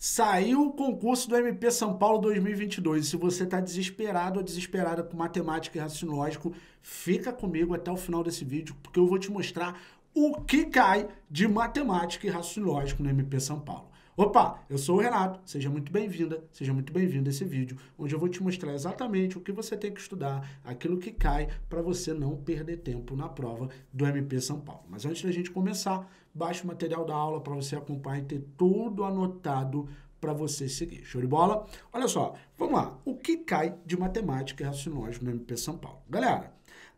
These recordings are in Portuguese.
Saiu o concurso do MP São Paulo 2022. Se você está desesperado ou desesperada com matemática e raciocínio lógico, fica comigo até o final desse vídeo, porque eu vou te mostrar o que cai de matemática e raciocínio lógico no MP São Paulo. Opa, eu sou o Renato, seja muito bem-vinda, seja muito bem-vindo a esse vídeo, onde eu vou te mostrar exatamente o que você tem que estudar, aquilo que cai, para você não perder tempo na prova do MP São Paulo. Mas antes da gente começar, baixe o material da aula para você acompanhar e ter tudo anotado para você seguir. Show de bola? Olha só, vamos lá. O que cai de matemática e raciocínio no MP São Paulo? Galera,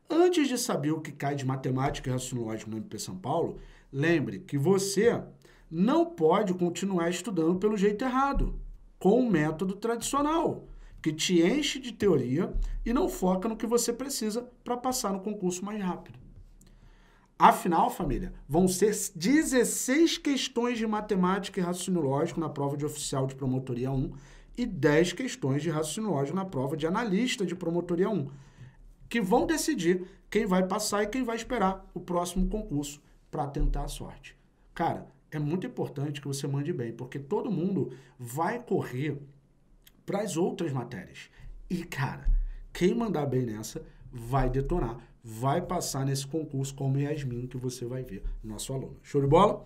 antes de saber o que cai de matemática e raciocínio no MP São Paulo, lembre que você não pode continuar estudando pelo jeito errado, com o método tradicional, que te enche de teoria e não foca no que você precisa para passar no concurso mais rápido. Afinal, família, vão ser 16 questões de matemática e raciocínio lógico na prova de oficial de promotoria 1 e 10 questões de raciocínio lógico na prova de analista de promotoria 1, que vão decidir quem vai passar e quem vai esperar o próximo concurso para tentar a sorte. Cara, é muito importante que você mande bem, porque todo mundo vai correr para as outras matérias. E, cara, quem mandar bem nessa vai detonar, vai passar nesse concurso como Yasmin, que você vai ver, nosso aluno. Show de bola?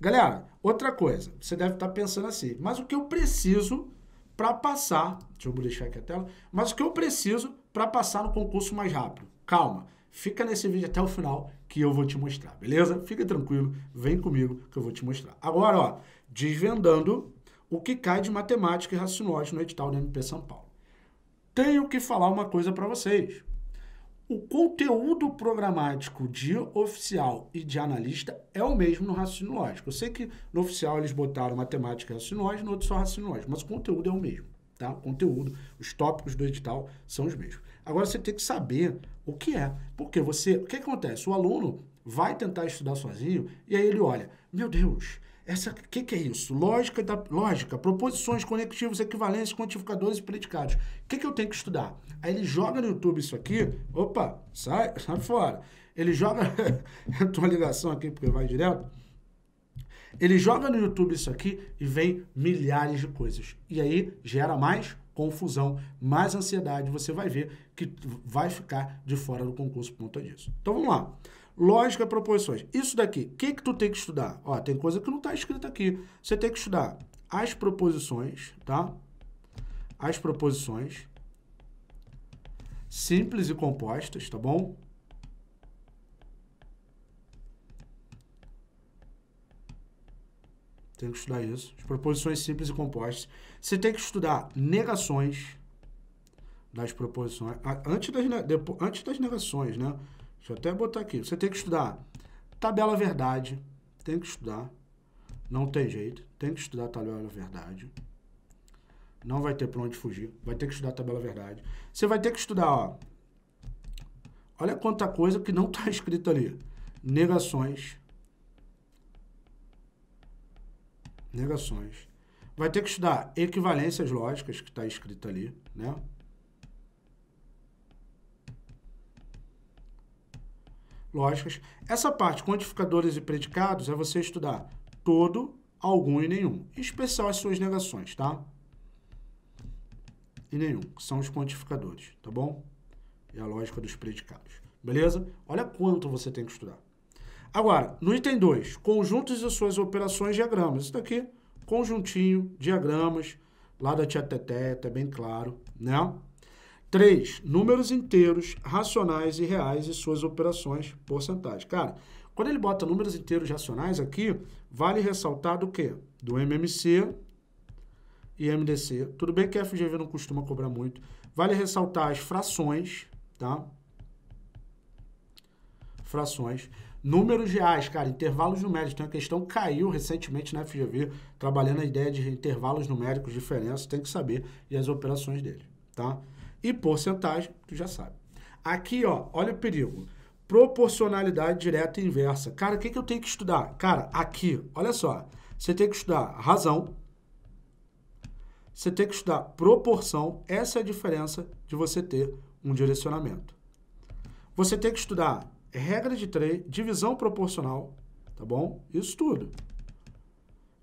Galera, outra coisa, você deve estar pensando assim, mas o que eu preciso para passar, deixa eu deixar aqui a tela, mas o que eu preciso para passar no concurso mais rápido? Calma, fica nesse vídeo até o final que eu vou te mostrar, beleza? Fica tranquilo, vem comigo que eu vou te mostrar. Agora, ó, desvendando o que cai de matemática e raciocínio no edital do MP São Paulo. Tenho que falar uma coisa para vocês. O conteúdo programático de oficial e de analista é o mesmo no raciocínio lógico. Eu sei que no oficial eles botaram matemática e raciocínio lógico, no outro só raciocínio lógico, mas o conteúdo é o mesmo, tá? O conteúdo, os tópicos do edital são os mesmos. Agora você tem que saber o que é, porque você, o que acontece? O aluno vai tentar estudar sozinho e aí ele olha, meu Deus, essa, que, que é isso? Lógica da lógica, proposições, conectivos, equivalências, quantificadores e predicados. O que, que eu tenho que estudar? Aí ele joga no YouTube isso aqui, opa, sai, sai fora. Ele joga, entrou uma ligação aqui porque vai direto. Ele joga no YouTube isso aqui e vem milhares de coisas. E aí gera mais confusão, mais ansiedade. Você vai ver que vai ficar de fora do concurso por conta disso. Então vamos lá. Lógica proposições. Isso daqui, o que, que tu tem que estudar? Ó, tem coisa que não está escrita aqui. Você tem que estudar as proposições, tá? As proposições simples e compostas, tá bom? Tem que estudar isso. As proposições simples e compostas. Você tem que estudar negações das proposições. Antes das, antes das negações, né? Deixa eu até botar aqui. Você tem que estudar tabela verdade. Tem que estudar. Não tem jeito. Tem que estudar tabela verdade. Não vai ter para onde fugir. Vai ter que estudar tabela verdade. Você vai ter que estudar, ó. Olha quanta coisa que não está escrito ali. Negações. Negações. Vai ter que estudar equivalências lógicas, que está escrito ali, né? lógicas. Essa parte, quantificadores e predicados, é você estudar todo, algum e nenhum. Em especial as suas negações, tá? E nenhum, que são os quantificadores, tá bom? E a lógica dos predicados. Beleza? Olha quanto você tem que estudar. Agora, no item 2, conjuntos e suas operações diagramas. Isso daqui, conjuntinho, diagramas, lá da tia Teté, é bem claro, né? 3. Números inteiros, racionais e reais e suas operações, porcentagem. Cara, quando ele bota números inteiros racionais aqui, vale ressaltar do quê? Do MMC e MDC. Tudo bem que a FGV não costuma cobrar muito. Vale ressaltar as frações, tá? Frações. Números reais, cara, intervalos numéricos. Tem uma questão que caiu recentemente na FGV, trabalhando a ideia de intervalos numéricos, diferença, tem que saber, e as operações dele, tá? E porcentagem, tu já sabe. Aqui, ó, olha o perigo. Proporcionalidade direta e inversa. Cara, o que, que eu tenho que estudar? Cara, aqui, olha só. Você tem que estudar razão. Você tem que estudar proporção. Essa é a diferença de você ter um direcionamento. Você tem que estudar regra de três, divisão proporcional, tá bom? Isso tudo.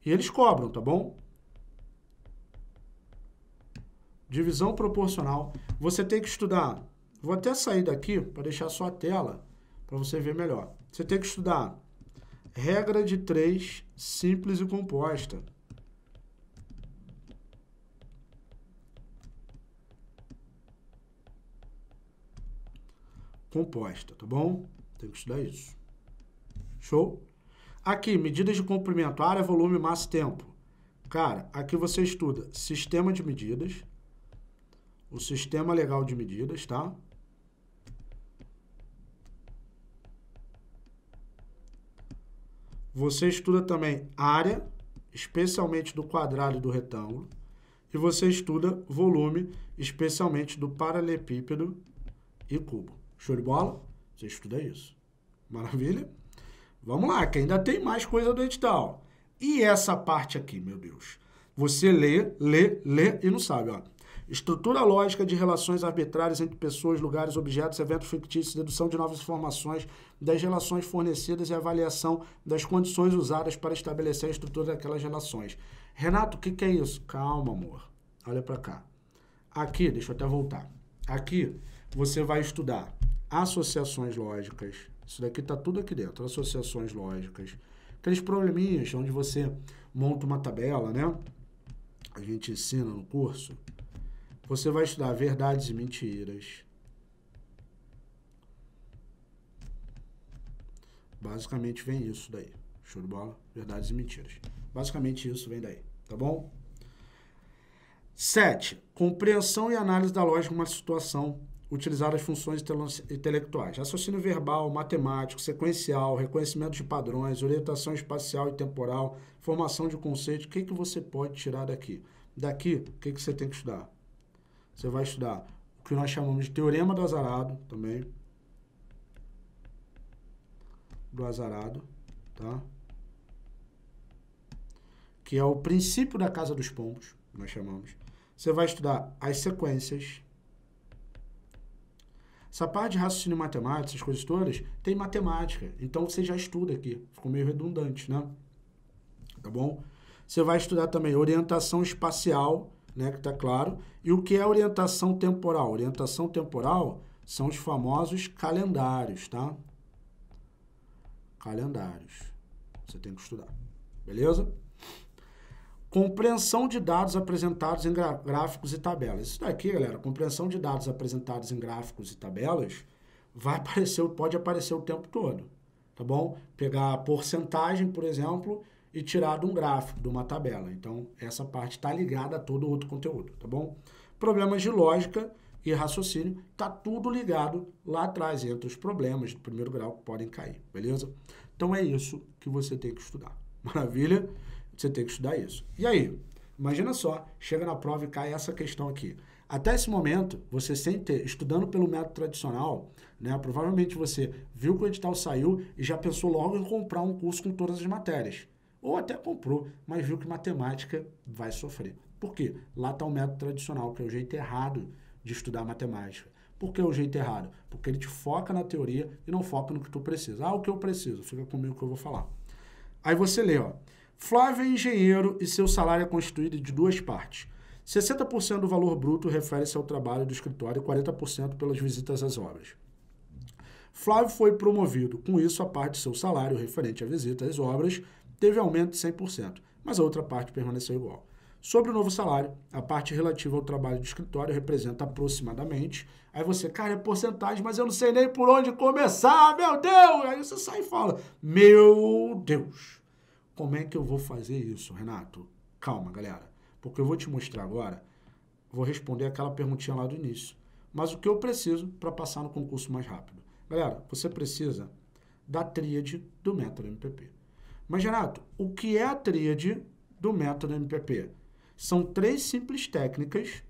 E eles cobram, tá bom? divisão proporcional. Você tem que estudar. Vou até sair daqui para deixar só a tela para você ver melhor. Você tem que estudar regra de três simples e composta. Composta, tá bom? Tem que estudar isso. Show? Aqui, medidas de comprimento, área, volume, massa e tempo. Cara, aqui você estuda sistema de medidas, o sistema legal de medidas, tá? Você estuda também área, especialmente do quadrado e do retângulo. E você estuda volume, especialmente do paralelepípedo e cubo. Show de bola? Você estuda isso. Maravilha? Vamos lá, que ainda tem mais coisa do edital. E essa parte aqui, meu Deus? Você lê, lê, lê e não sabe, ó. Estrutura lógica de relações arbitrárias entre pessoas, lugares, objetos, eventos fictícios, dedução de novas informações das relações fornecidas e avaliação das condições usadas para estabelecer a estrutura daquelas relações. Renato, o que, que é isso? Calma, amor. Olha para cá. Aqui, deixa eu até voltar. Aqui, você vai estudar associações lógicas. Isso daqui está tudo aqui dentro. Associações lógicas. Aqueles probleminhas onde você monta uma tabela, né? A gente ensina no curso você vai estudar verdades e mentiras. Basicamente vem isso daí. Show de bola? Verdades e mentiras. Basicamente isso vem daí, tá bom? 7. Compreensão e análise da lógica de uma situação utilizar as funções intelectuais. Raciocínio verbal, matemático, sequencial, reconhecimento de padrões, orientação espacial e temporal, formação de conceitos. O que, que você pode tirar daqui? Daqui, o que, que você tem que estudar? Você vai estudar o que nós chamamos de teorema do azarado também. Do azarado, tá? Que é o princípio da casa dos pombos, nós chamamos. Você vai estudar as sequências. Essa parte de raciocínio matemático, essas coisas todas, tem matemática. Então você já estuda aqui. Ficou meio redundante, né? Tá bom? Você vai estudar também orientação espacial né, que está claro. E o que é orientação temporal? Orientação temporal são os famosos calendários, tá? Calendários. Você tem que estudar. Beleza? Compreensão de dados apresentados em gráficos e tabelas. Isso daqui, galera, compreensão de dados apresentados em gráficos e tabelas, vai aparecer, pode aparecer o tempo todo, tá bom? Pegar a porcentagem, por exemplo, e tirar de um gráfico, de uma tabela. Então, essa parte está ligada a todo outro conteúdo, tá bom? Problemas de lógica e raciocínio, tá tudo ligado lá atrás, entre os problemas do primeiro grau que podem cair, beleza? Então, é isso que você tem que estudar. Maravilha? Você tem que estudar isso. E aí? Imagina só, chega na prova e cai essa questão aqui. Até esse momento, você sem ter, estudando pelo método tradicional, né, provavelmente você viu que o edital saiu e já pensou logo em comprar um curso com todas as matérias. Ou até comprou, mas viu que matemática vai sofrer. Por quê? Lá está o método tradicional, que é o jeito errado de estudar matemática. Por que o jeito errado? Porque ele te foca na teoria e não foca no que tu precisa. Ah, o que eu preciso? Fica comigo que eu vou falar. Aí você lê, ó. Flávio é engenheiro e seu salário é constituído de duas partes. 60% do valor bruto refere-se ao trabalho do escritório e 40% pelas visitas às obras. Flávio foi promovido, com isso, a parte de seu salário referente à visita às obras teve aumento de 100%, mas a outra parte permaneceu igual. Sobre o novo salário, a parte relativa ao trabalho de escritório representa aproximadamente. Aí você, cara, é porcentagem, mas eu não sei nem por onde começar, meu Deus! Aí você sai e fala: Meu Deus, como é que eu vou fazer isso, Renato? Calma, galera, porque eu vou te mostrar agora. Vou responder aquela perguntinha lá do início. Mas o que eu preciso para passar no concurso mais rápido? Galera, você precisa da tríade do método MPP. Mas, Renato, o que é a tríade do método MPP? São três simples técnicas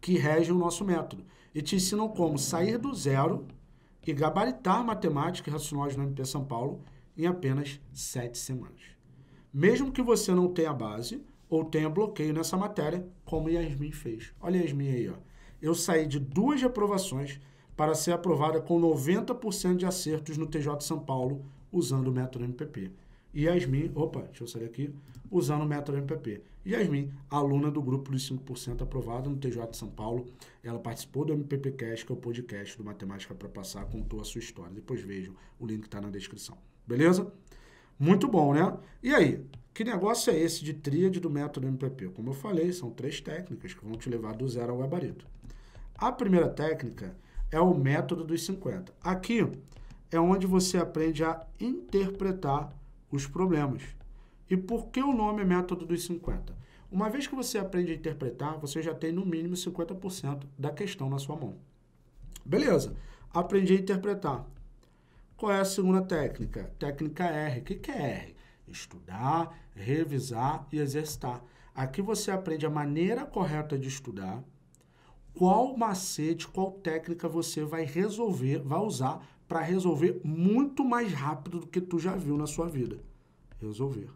que regem o nosso método e te ensinam como sair do zero e gabaritar matemática e racionais no MP São Paulo em apenas sete semanas. Mesmo que você não tenha base ou tenha bloqueio nessa matéria, como Yasmin fez. Olha Yasmin aí, ó. Eu saí de duas reprovações para ser aprovada com 90% de acertos no TJ São Paulo usando o método MPP. Yasmin, opa, deixa eu sair aqui, usando o método MPP. Yasmin, aluna do grupo dos 5% aprovado no TJ de São Paulo, ela participou do MPP Cast, que é o podcast do Matemática para Passar, contou a sua história. Depois vejam, o link está na descrição. Beleza? Muito bom, né? E aí, que negócio é esse de tríade do método MPP? Como eu falei, são três técnicas que vão te levar do zero ao gabarito. A primeira técnica é o método dos 50. Aqui é onde você aprende a interpretar os problemas. E por que o nome é método dos 50? Uma vez que você aprende a interpretar, você já tem no mínimo 50% da questão na sua mão. Beleza, aprendi a interpretar. Qual é a segunda técnica? Técnica R. O que é R? Estudar, revisar e exercitar. Aqui você aprende a maneira correta de estudar, qual macete, qual técnica você vai resolver, vai usar para resolver muito mais rápido do que tu já viu na sua vida. Resolver.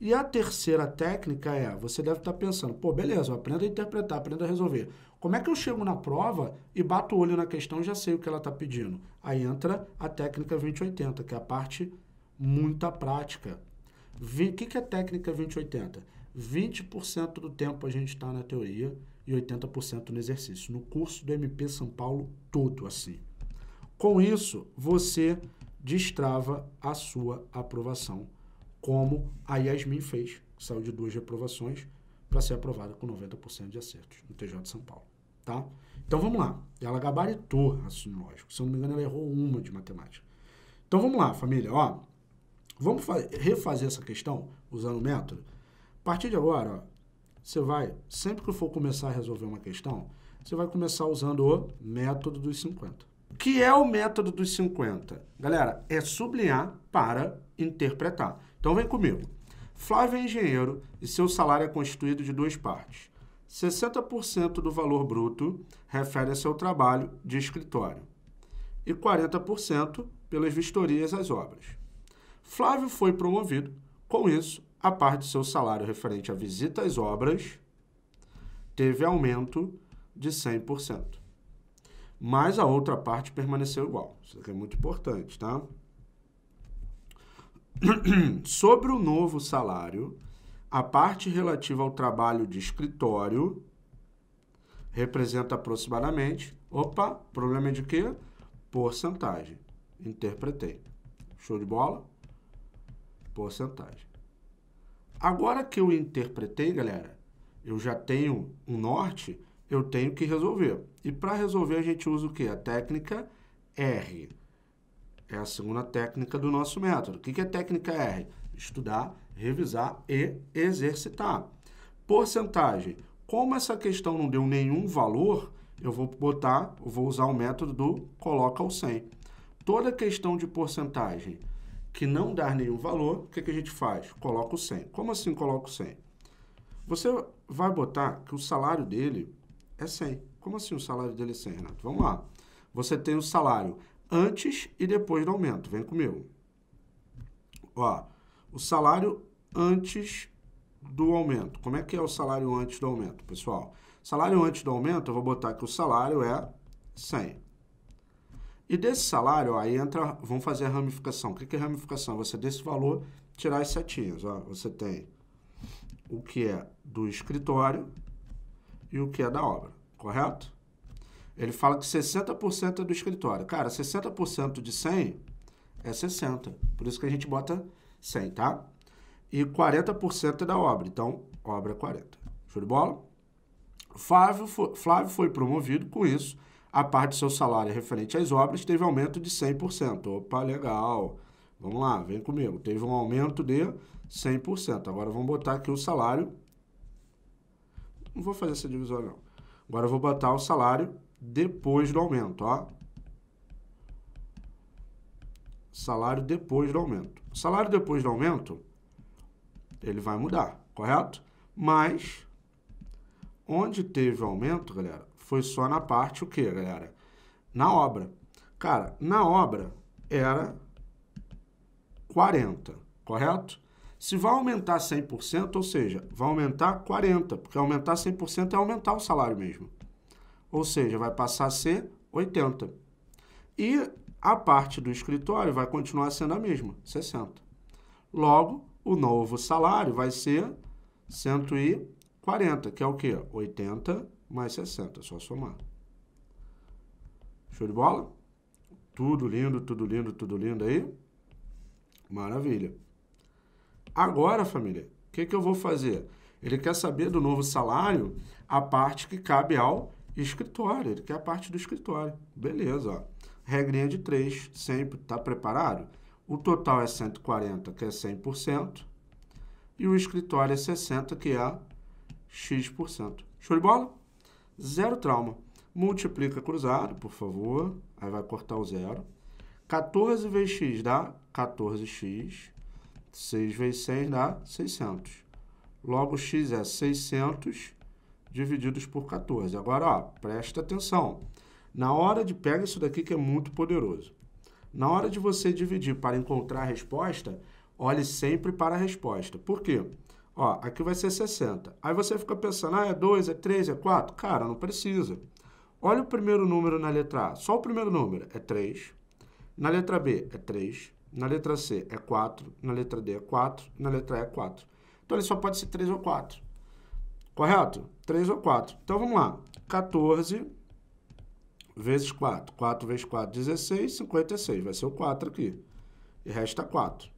E a terceira técnica é, você deve estar pensando, pô, beleza, eu aprendo a interpretar, aprendo a resolver. Como é que eu chego na prova e bato o olho na questão e já sei o que ela está pedindo? Aí entra a técnica 2080, que é a parte muita prática. O que, que é técnica 2080? 20% do tempo a gente está na teoria e 80% no exercício. No curso do MP São Paulo, todo assim. Com isso, você destrava a sua aprovação, como a Yasmin fez, saiu de duas reprovações para ser aprovada com 90% de acertos no TJ de São Paulo. Tá? Então vamos lá. Ela gabaritou raciocínio lógico. Se eu não me engano, ela errou uma de matemática. Então vamos lá, família. Ó, vamos refazer essa questão usando o método? A partir de agora, ó, você vai, sempre que for começar a resolver uma questão, você vai começar usando o método dos 50. O que é o método dos 50? Galera, é sublinhar para interpretar. Então vem comigo. Flávio é engenheiro e seu salário é constituído de duas partes. 60% do valor bruto refere a seu trabalho de escritório e 40% pelas vistorias às obras. Flávio foi promovido, com isso, a parte de seu salário referente à visita às obras teve aumento de 100%. Mas a outra parte permaneceu igual. Isso aqui é muito importante, tá? Sobre o novo salário, a parte relativa ao trabalho de escritório representa aproximadamente. Opa, problema de quê? Porcentagem. Interpretei. Show de bola? Porcentagem. Agora que eu interpretei, galera, eu já tenho um norte, eu tenho que resolver. E para resolver a gente usa o quê? A técnica R. É a segunda técnica do nosso método. O que é técnica R? Estudar, revisar e exercitar. Porcentagem. Como essa questão não deu nenhum valor, eu vou botar, vou usar o método do coloca o 100. Toda questão de porcentagem que não dar nenhum valor, o que, que a gente faz? Coloca o 100. Como assim coloca o 100? Você vai botar que o salário dele é 100. Como assim o salário dele é 100, Renato? Vamos lá. Você tem o salário antes e depois do aumento. Vem comigo. Ó, o salário antes do aumento. Como é que é o salário antes do aumento, pessoal? Salário antes do aumento, eu vou botar que o salário é 100. E desse salário, ó, aí entra, vamos fazer a ramificação. O que é ramificação? Você desse valor tirar as setinhas. Ó. Você tem o que é do escritório e o que é da obra, correto? Ele fala que 60% é do escritório. Cara, 60% de 100 é 60. Por isso que a gente bota 100, tá? E 40% é da obra. Então, obra é 40. Show de bola? Flávio foi, Flávio foi promovido com isso. A parte do seu salário referente às obras teve aumento de 100%. Opa, legal. Vamos lá, vem comigo. Teve um aumento de 100%. Agora vamos botar aqui o salário. Não vou fazer essa divisão, não. Agora eu vou botar o salário depois do aumento, ó. Salário depois do aumento. Salário depois do aumento, ele vai mudar, correto? Mas, onde teve aumento, galera, foi só na parte o que, galera? Na obra. Cara, na obra era 40, correto? Se vai aumentar 100%, ou seja, vai aumentar 40, porque aumentar 100% é aumentar o salário mesmo ou seja, vai passar a ser 80. E a parte do escritório vai continuar sendo a mesma, 60. Logo, o novo salário vai ser 140, que é o quê? 80 mais 60, só somar. Show de bola? Tudo lindo, tudo lindo, tudo lindo aí? Maravilha. Agora, família, o que, que eu vou fazer? Ele quer saber do novo salário a parte que cabe ao escritório. Ele quer a parte do escritório. Beleza, ó. Regrinha de 3, sempre. Tá preparado? O total é 140, que é 100%. E o escritório é 60, que é X%. Show de bola? Zero trauma. Multiplica cruzado, por favor. Aí vai cortar o zero. 14 vezes x dá 14x. 6 vezes 100 dá 600. Logo, x é 600 divididos por 14. Agora, ó, presta atenção. Na hora de... Pega isso daqui que é muito poderoso. Na hora de você dividir para encontrar a resposta, olhe sempre para a resposta. Por quê? Ó, aqui vai ser 60. Aí você fica pensando, ah, é 2, é 3, é 4? Cara, não precisa. Olha o primeiro número na letra A. Só o primeiro número é 3. Na letra B é 3. Na letra C é 4. Na letra D é 4. Na letra E é 4. Então ele só pode ser 3 ou 4. Correto? 3 ou 4. Então vamos lá. 14 vezes 4. 4 vezes 4, 16, 56. Vai ser o 4 aqui. E resta 4.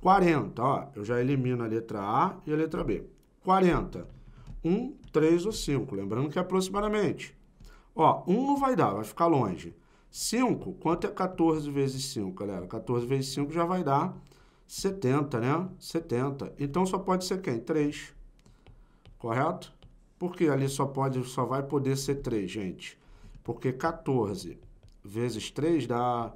40, ó, eu já elimino a letra A e a letra B. 40. 1, 3 ou 5. Lembrando que é aproximadamente. Ó, 1 não vai dar, vai ficar longe. 5, quanto é 14 vezes 5, galera? 14 vezes 5 já vai dar 70, né? 70. Então só pode ser quem? 3. Correto? Porque ali só pode, só vai poder ser 3, gente. Porque 14 vezes 3 dá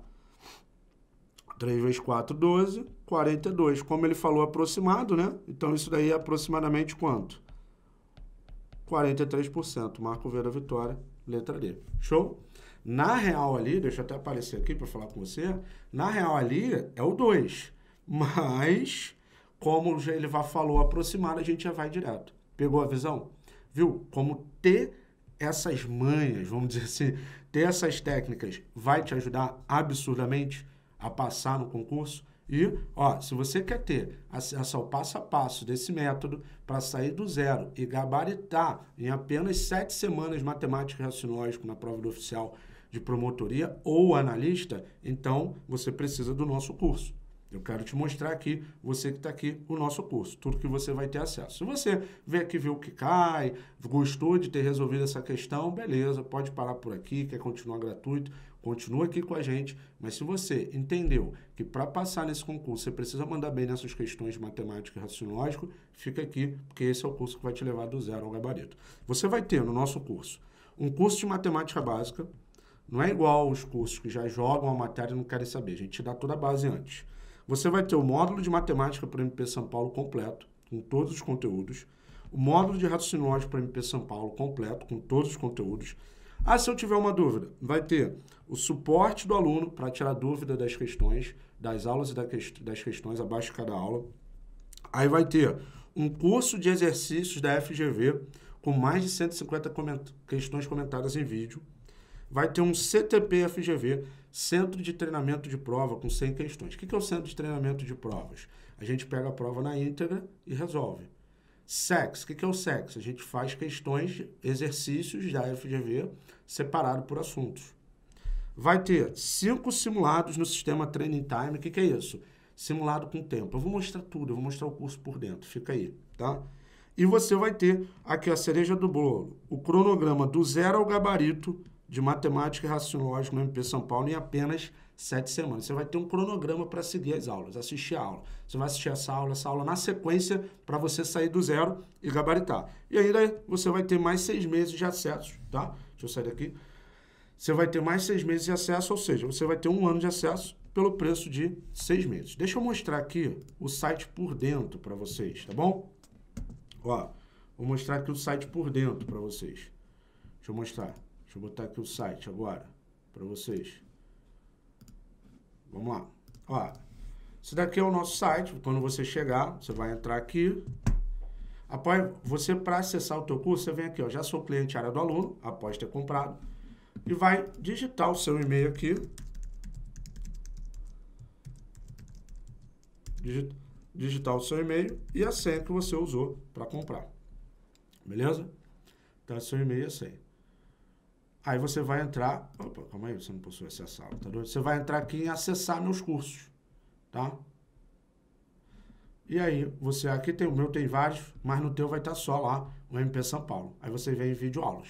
3 vezes 4, 12, 42. Como ele falou, aproximado, né? Então isso daí é aproximadamente quanto? 43%. Marco V da vitória, letra D. Show? Na real ali, deixa eu até aparecer aqui para falar com você. Na real ali é o 2. Mas, como ele já falou aproximado, a gente já vai direto. Pegou a visão? Viu? Como ter essas manhas, vamos dizer assim, ter essas técnicas vai te ajudar absurdamente a passar no concurso. E, ó, se você quer ter acesso ao passo a passo desse método para sair do zero e gabaritar em apenas sete semanas matemática e raciocínio na prova do oficial de promotoria ou analista, então você precisa do nosso curso. Eu quero te mostrar aqui, você que está aqui, o nosso curso, tudo que você vai ter acesso. Se você vê aqui, ver o que cai, gostou de ter resolvido essa questão, beleza, pode parar por aqui, quer continuar gratuito, continua aqui com a gente. Mas se você entendeu que para passar nesse concurso você precisa mandar bem nessas questões de matemática e raciocínio fica aqui, porque esse é o curso que vai te levar do zero ao gabarito. Você vai ter no nosso curso um curso de matemática básica, não é igual os cursos que já jogam a matéria e não querem saber, a gente te dá toda a base antes. Você vai ter o módulo de matemática para o MP São Paulo completo, com todos os conteúdos. O módulo de raciocínio lógico para o MP São Paulo completo, com todos os conteúdos. Ah, se eu tiver uma dúvida, vai ter o suporte do aluno para tirar dúvida das questões, das aulas e das questões abaixo de cada aula. Aí vai ter um curso de exercícios da FGV com mais de 150 coment questões comentadas em vídeo. Vai ter um CTP FGV Centro de treinamento de prova com 100 questões. O que é o centro de treinamento de provas? A gente pega a prova na íntegra e resolve. SEX, o que é o SEX? A gente faz questões, exercícios da FGV separado por assuntos. Vai ter cinco simulados no sistema Training Time. O que é isso? Simulado com tempo. Eu vou mostrar tudo, eu vou mostrar o curso por dentro. Fica aí, tá? E você vai ter aqui a cereja do bolo, o cronograma do zero ao gabarito de matemática e raciocínio lógico no MP São Paulo em apenas sete semanas. Você vai ter um cronograma para seguir as aulas, assistir a aula. Você vai assistir essa aula, essa aula na sequência para você sair do zero e gabaritar. E ainda você vai ter mais seis meses de acesso, tá? Deixa eu sair daqui. Você vai ter mais seis meses de acesso, ou seja, você vai ter um ano de acesso pelo preço de seis meses. Deixa eu mostrar aqui o site por dentro para vocês, tá bom? Ó, vou mostrar aqui o site por dentro para vocês. Deixa eu mostrar. Deixa eu botar aqui o site agora para vocês. Vamos lá. Ó, esse daqui é o nosso site. Quando você chegar, você vai entrar aqui. Após você para acessar o teu curso, você vem aqui, ó, já sou cliente área do aluno, após ter comprado, e vai digitar o seu e-mail aqui. Digitar o seu e-mail e a senha que você usou para comprar. Beleza? Então, seu e-mail e a senha. Aí você vai entrar. Opa, calma aí, você não possui acesso à sala, tá? Você vai entrar aqui em acessar meus cursos, tá? E aí, você aqui tem o meu, tem vários, mas no teu vai estar só lá o MP São Paulo. Aí você vem em vídeo aulas.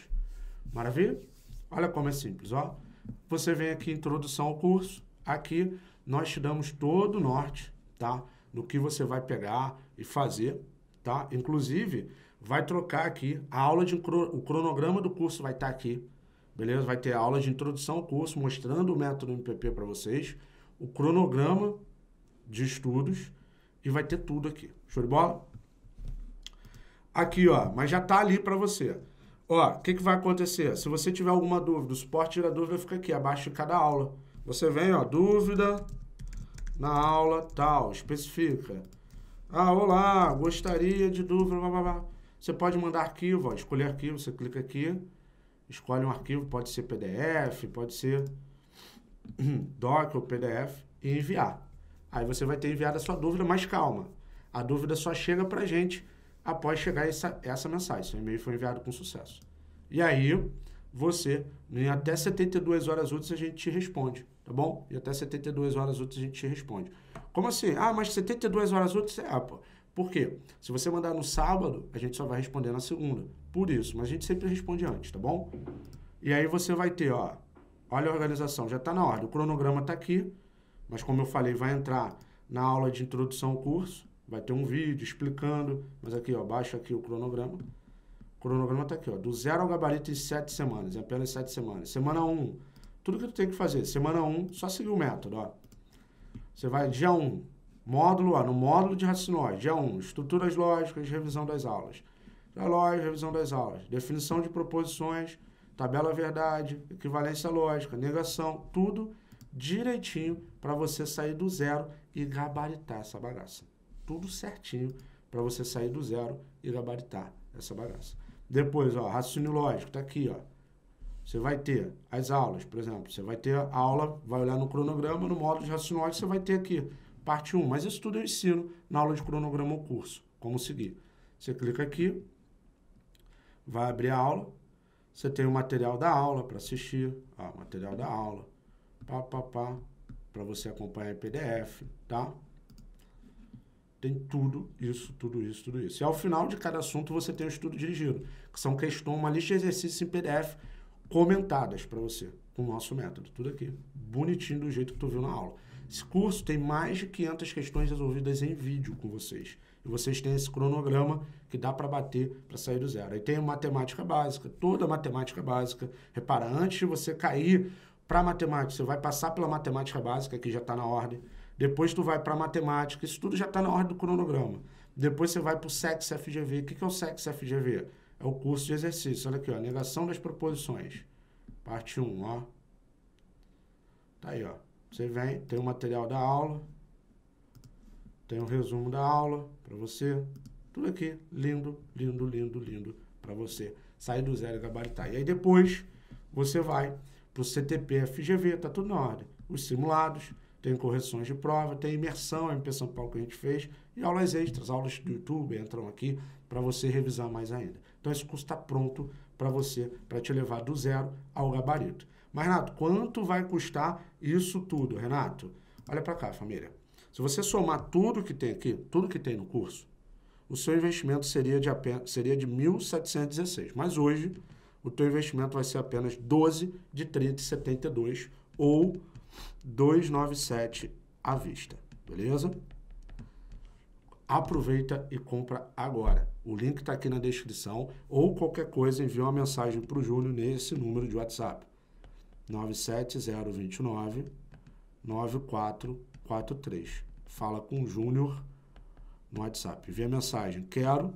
Maravilha? Olha como é simples, ó. Você vem aqui introdução ao curso. Aqui nós te damos todo o norte, tá? Do que você vai pegar e fazer, tá? Inclusive, vai trocar aqui a aula de o cronograma do curso vai estar aqui. Beleza? Vai ter aula de introdução ao curso mostrando o método MPP para vocês, o cronograma de estudos e vai ter tudo aqui. Show de bola? Aqui, ó, mas já tá ali para você. Ó, o que, que vai acontecer? Se você tiver alguma dúvida, o suporte da dúvida fica aqui, abaixo de cada aula. Você vem, ó, dúvida na aula tal, especifica. Ah, olá, gostaria de dúvida, blá, blá, blá. Você pode mandar arquivo, ó, escolher arquivo, você clica aqui, escolhe um arquivo, pode ser PDF, pode ser doc ou PDF e enviar. Aí você vai ter enviado a sua dúvida, mas calma. A dúvida só chega para a gente após chegar essa, essa mensagem. Seu e-mail foi enviado com sucesso. E aí, você, em até 72 horas úteis, a gente te responde, tá bom? E até 72 horas úteis a gente te responde. Como assim? Ah, mas 72 horas úteis é, pô. Por quê? Se você mandar no sábado, a gente só vai responder na segunda. Por isso, mas a gente sempre responde antes, tá bom? E aí você vai ter, ó, olha a organização, já está na ordem. O cronograma está aqui, mas como eu falei, vai entrar na aula de introdução ao curso, vai ter um vídeo explicando, mas aqui, ó, baixa aqui o cronograma. O cronograma está aqui, ó, do zero ao gabarito em sete semanas, em apenas sete semanas. Semana 1, um, tudo que tu tem que fazer. Semana 1, um, só seguir o método, ó. Você vai, dia 1, um, Módulo A, no módulo de raciocínio, dia 1, estruturas lógicas, revisão das aulas. Já lógica, revisão das aulas. Definição de proposições, tabela verdade, equivalência lógica, negação, tudo direitinho para você sair do zero e gabaritar essa bagaça. Tudo certinho para você sair do zero e gabaritar essa bagaça. Depois, ó, raciocínio lógico, tá aqui, ó. Você vai ter as aulas, por exemplo, você vai ter a aula, vai olhar no cronograma, no módulo de raciocínio você vai ter aqui parte 1. Mas isso tudo eu ensino na aula de cronograma ou curso. Como seguir? Você clica aqui, vai abrir a aula, você tem o material da aula para assistir, material da aula, pá, pá, pá, para você acompanhar em PDF, tá? Tem tudo isso, tudo isso, tudo isso. E ao final de cada assunto você tem o estudo dirigido, que são questões, uma lista de exercícios em PDF comentadas para você, com o nosso método. Tudo aqui, bonitinho do jeito que tu viu na aula. Esse curso tem mais de 500 questões resolvidas em vídeo com vocês. E vocês têm esse cronograma que dá para bater para sair do zero. Aí tem a matemática básica, toda a matemática básica. Repara, antes de você cair para matemática, você vai passar pela matemática básica, que já está na ordem. Depois tu vai para matemática, isso tudo já está na ordem do cronograma. Depois você vai para o SEX FGV. O que, que é o SEX FGV? É o curso de exercício. Olha aqui, ó, negação das proposições. Parte 1, ó. Tá aí, ó. Você vem, tem o material da aula, tem o resumo da aula para você. Tudo aqui, lindo, lindo, lindo, lindo para você sair do zero e gabaritar. E aí depois você vai para o CTP FGV, tá tudo na ordem. Os simulados, tem correções de prova, tem imersão MP São Paulo que a gente fez e aulas extras, aulas do YouTube entram aqui para você revisar mais ainda. Então esse curso está pronto para você, para te levar do zero ao gabarito. Mas, Renato, quanto vai custar isso tudo, Renato? Olha para cá, família. Se você somar tudo que tem aqui, tudo que tem no curso, o seu investimento seria de, apenas, seria de 1.716. Mas hoje, o teu investimento vai ser apenas 12 de 30,72 ou 297 à vista. Beleza? Aproveita e compra agora. O link está aqui na descrição ou qualquer coisa envia uma mensagem para o Júlio nesse número de WhatsApp. 97029 9443. Fala com o Júnior no WhatsApp. Vê a mensagem. Quero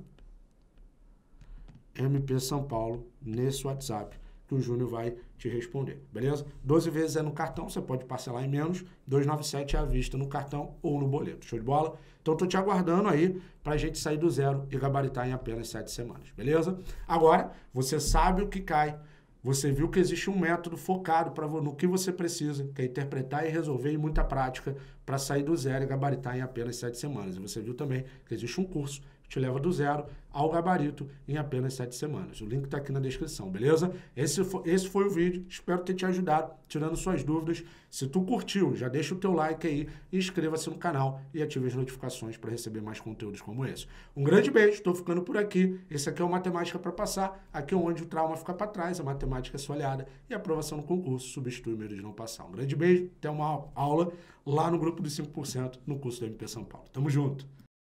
MP São Paulo nesse WhatsApp que o Júnior vai te responder. Beleza? 12 vezes é no cartão, você pode parcelar em menos. 297 é à vista no cartão ou no boleto. Show de bola? Então tô te aguardando aí pra gente sair do zero e gabaritar em apenas 7 semanas. Beleza? Agora, você sabe o que cai você viu que existe um método focado para no que você precisa, que é interpretar e resolver em muita prática para sair do zero e gabaritar em apenas sete semanas. E você viu também que existe um curso te leva do zero ao gabarito em apenas sete semanas. O link está aqui na descrição, beleza? Esse foi, esse foi o vídeo, espero ter te ajudado, tirando suas dúvidas. Se tu curtiu, já deixa o teu like aí, inscreva-se no canal e ative as notificações para receber mais conteúdos como esse. Um grande beijo, estou ficando por aqui. Esse aqui é o Matemática para Passar, aqui é onde o trauma fica para trás, a matemática é sua aliada e a aprovação no concurso substitui o medo de não passar. Um grande beijo, até uma aula lá no grupo dos 5% no curso do MP São Paulo. Tamo junto!